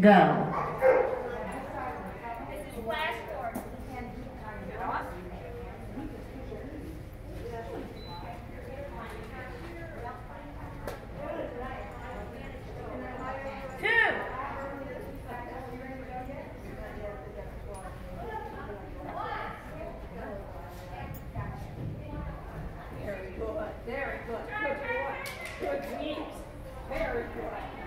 Go. Very good, good. Boy. Good, good, Very good.